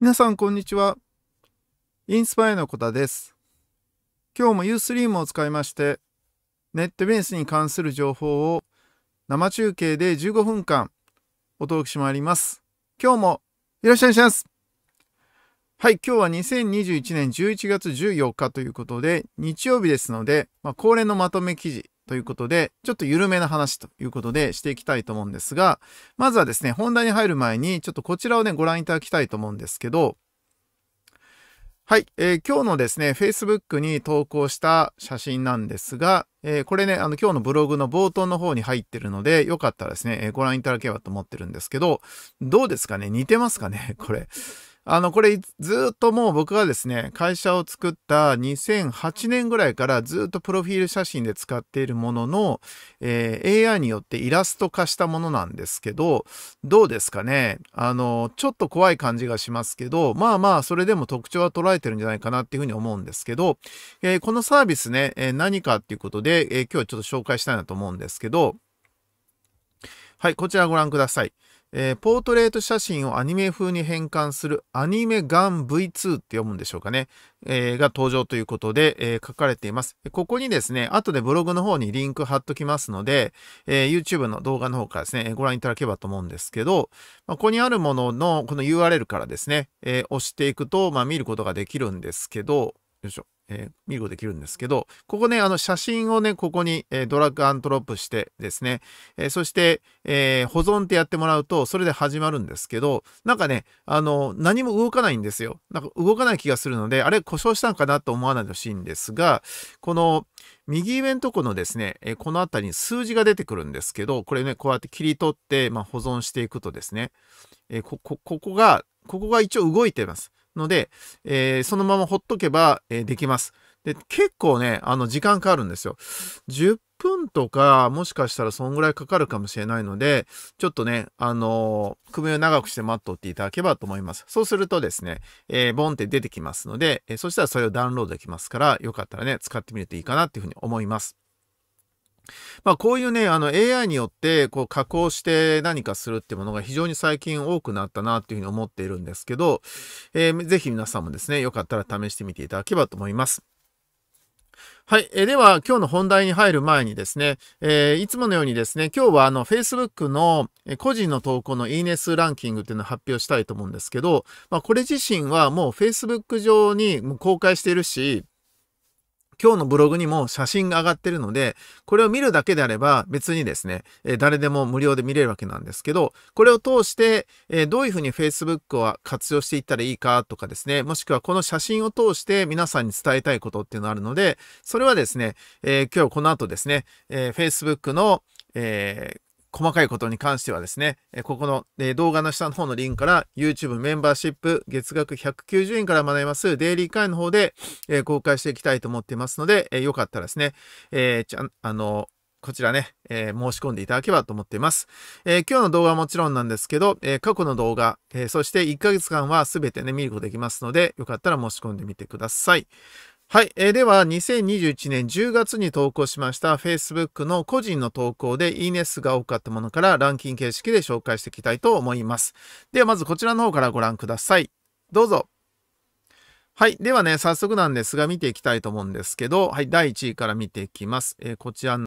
皆さん、こんにちは。インスパイアのコタです。今日も Ustream を使いまして、ネットベースに関する情報を生中継で15分間お届けしまいります。今日もよろしくお願いします。はい、今日は2021年11月14日ということで、日曜日ですので、まあ、恒例のまとめ記事ということで、ちょっと緩めな話ということでしていきたいと思うんですが、まずはですね、本題に入る前に、ちょっとこちらをね、ご覧いただきたいと思うんですけど、はい、えー、今日のですね、Facebook に投稿した写真なんですが、えー、これね、あの今日のブログの冒頭の方に入ってるので、よかったらですね、えー、ご覧いただければと思ってるんですけど、どうですかね？似てますかね？これ。あの、これずっともう僕がですね、会社を作った2008年ぐらいからずっとプロフィール写真で使っているものの、えー、AI によってイラスト化したものなんですけど、どうですかね？あの、ちょっと怖い感じがしますけど、まあまあ、それでも特徴は捉えてるんじゃないかなっていうふうに思うんですけど、えー、このサービスね、えー、何かっていうことで、え今日はちょっと紹介したいなと思うんですけど、はい、こちらご覧ください。えー、ポートレート写真をアニメ風に変換するアニメガン V2 って読むんでしょうかね、えー、が登場ということで、えー、書かれています。ここにですね、後でブログの方にリンク貼っときますので、え YouTube の動画の方からですね、ご覧いただければと思うんですけど、まあ、ここにあるもののこの URL からですね、え押していくと、まあ、見ることができるんですけど、よいしょ。えー、見ることできるんですけど、ここね、あの写真をね、ここに、えー、ドラッグアントロップしてですね、えー、そして、え保存ってやってもらうと、それで始まるんですけど、なんかね、あの、何も動かないんですよ。なんか動かない気がするので、あれ故障したんかなと思わないでほしいんですが、この、右上のとこのですね、えこの辺りに数字が出てくるんですけど、これね、こうやって切り取って、まあ、保存していくとですね、えこ、こ、ここが、ここが一応動いてます。ので、えー、そのままほっとけば、えー、できます。で、結構ね、あの、時間かかるんですよ。10分とか、もしかしたらそんぐらいかかるかもしれないので、ちょっとね、あのー、首を長くして待っとっていただければと思います。そうするとですね、えー、ボンって出てきますので、えー、そしたらそれをダウンロードできますから、よかったらね、使ってみるといいかなっていうふうに思います。まあ、こういうね、あの AI によってこう加工して何かするってものが非常に最近多くなったなっていうふうに思っているんですけど、えー、ぜひ皆さんもですね、よかったら試してみていただければと思います。はい。え、では、今日の本題に入る前にですね、えー、いつものようにですね、今日はあの、Facebook の個人の投稿のいいね数ランキングっていうのを発表したいと思うんですけど、まあ、これ自身はもう Facebook 上に公開しているし、今日のブログにも写真が上がってるので、これを見るだけであれば別にですね、え誰でも無料で見れるわけなんですけど、これを通して、えどういうふうに Facebook を活用していったらいいかとかですね、もしくはこの写真を通して皆さんに伝えたいことっていうのがあるので、それはですね、え、今日この後ですね、え、Facebook の、え、細かいことに関してはですね、ここの動画の下の方のリンクから YouTube メンバーシップ月額190円から学べますデイリー会の方で公開していきたいと思っていますので、よかったらですね、えー、ちゃ、あの、こちらね、えー、申し込んでいただければと思っています。えー、今日の動画はもちろんなんですけど、えー、過去の動画、えそして1ヶ月間はすべてね、見ることができますので、よかったら申し込んでみてください。はい。えー、では、2021年10月に投稿しました Facebook の個人の投稿でいいね数が多かったものからランキング形式で紹介していきたいと思います。では、まずこちらの方からご覧ください。どうぞ。はい。ではね、早速なんですが見ていきたいと思うんですけど、はい。第1位から見ていきます。えー、こちら